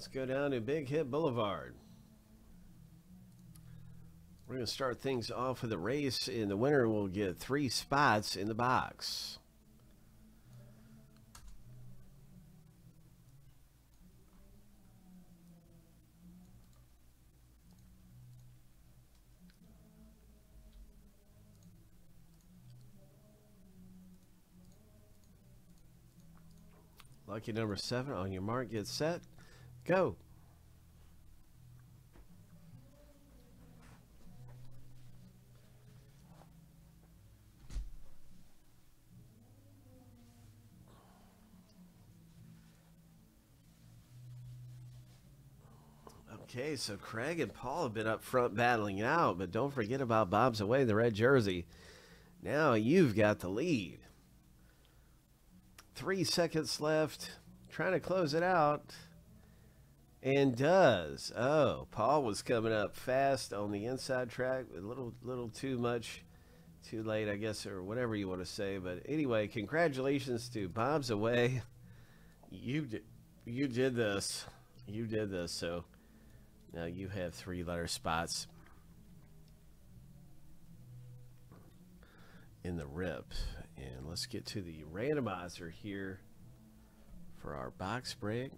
let's go down to Big Hit Boulevard. We're going to start things off with a race, and the winner will get three spots in the box. Lucky number seven on your mark, get set, go. Okay, so Craig and Paul have been up front battling it out, but don't forget about Bob's away in the red jersey. Now you've got the lead. Three seconds left. Trying to close it out. And does. Oh, Paul was coming up fast on the inside track. A little, little too much. Too late, I guess, or whatever you want to say. But anyway, congratulations to Bob's away. You you did this. You did this. So now you have three letter spots in the rip. And let's get to the randomizer here for our box break.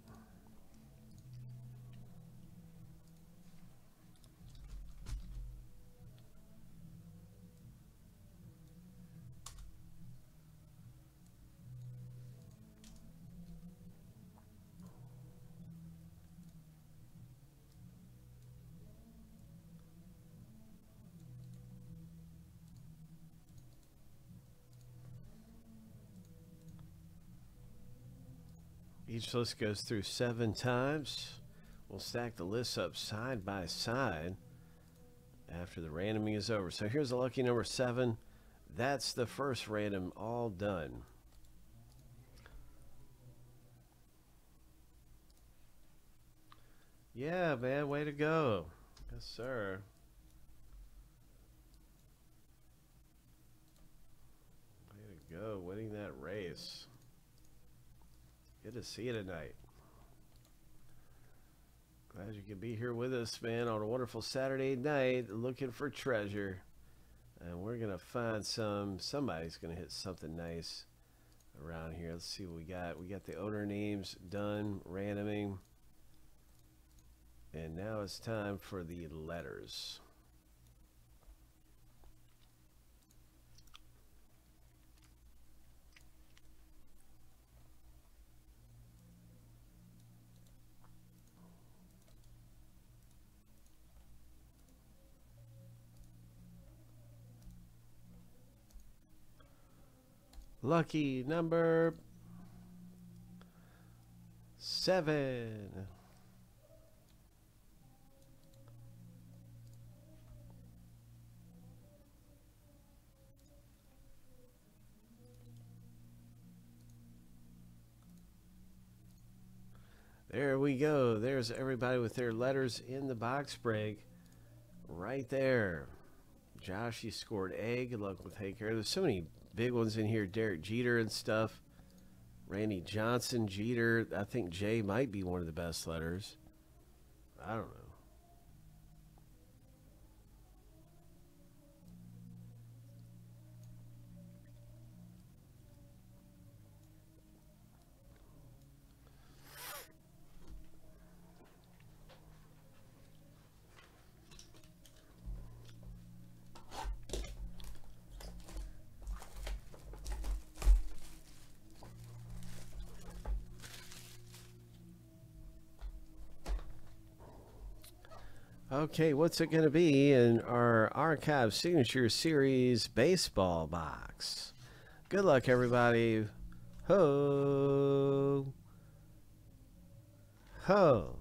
Each list goes through seven times. We'll stack the lists up side by side after the randoming is over. So here's the lucky number seven. That's the first random all done. Yeah, man, way to go. Yes, sir. Way to go, winning that race. Good to see you tonight. Glad you could be here with us, man, on a wonderful Saturday night looking for treasure. And we're going to find some, somebody's going to hit something nice around here. Let's see what we got. We got the owner names done, randoming. And now it's time for the letters. Lucky number seven. There we go. There's everybody with their letters in the box break. Right there. Josh, you scored A. Good luck with take care. There's so many big ones in here. Derek Jeter and stuff. Randy Johnson, Jeter. I think J might be one of the best letters. I don't know. Okay, what's it going to be in our Archive Signature Series baseball box? Good luck, everybody. Ho. Ho.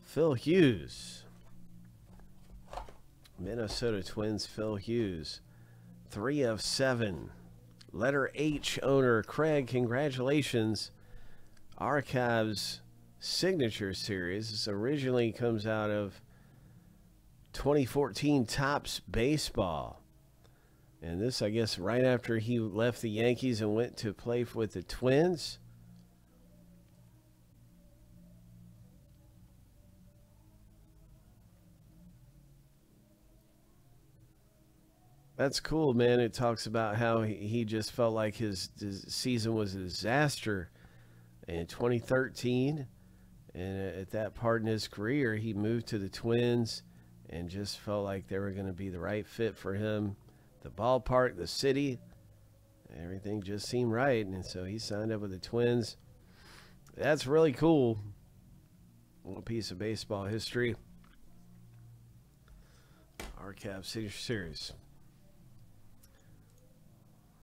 Phil Hughes. Minnesota Twins, Phil Hughes. Three of seven. Letter H owner Craig, congratulations. Archives Signature Series. This originally comes out of 2014 Topps Baseball. And this, I guess, right after he left the Yankees and went to play with the Twins. That's cool, man. It talks about how he just felt like his season was a disaster in 2013. And at that part in his career, he moved to the Twins and just felt like they were going to be the right fit for him. The ballpark, the city, everything just seemed right. And so he signed up with the Twins. That's really cool. A piece of baseball history. Our City Series.